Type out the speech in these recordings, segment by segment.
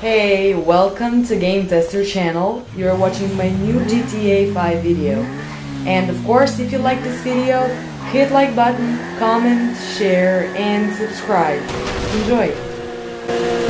Hey, welcome to Game Tester channel. You're watching my new GTA 5 video. And of course, if you like this video, hit like button, comment, share, and subscribe. Enjoy!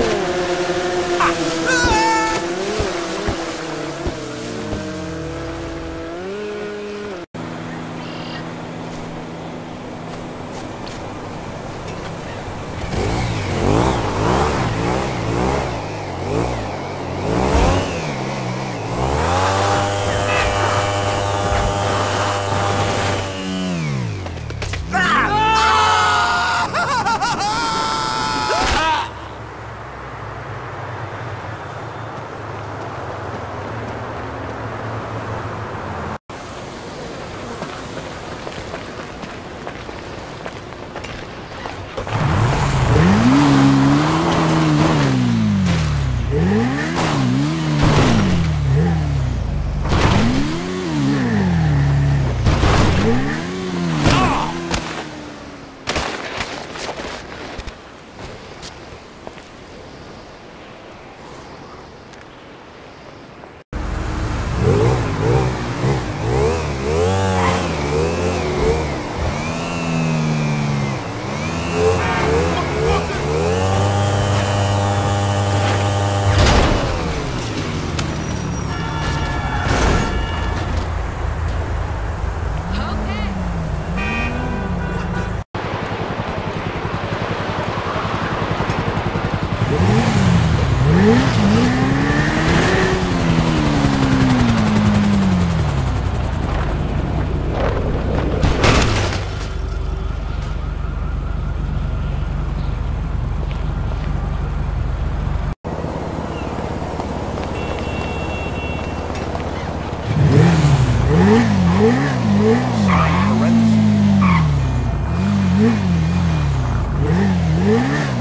Yeah.